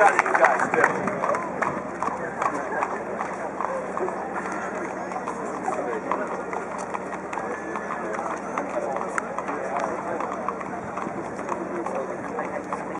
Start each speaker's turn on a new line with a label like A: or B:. A: proud of you guys, too.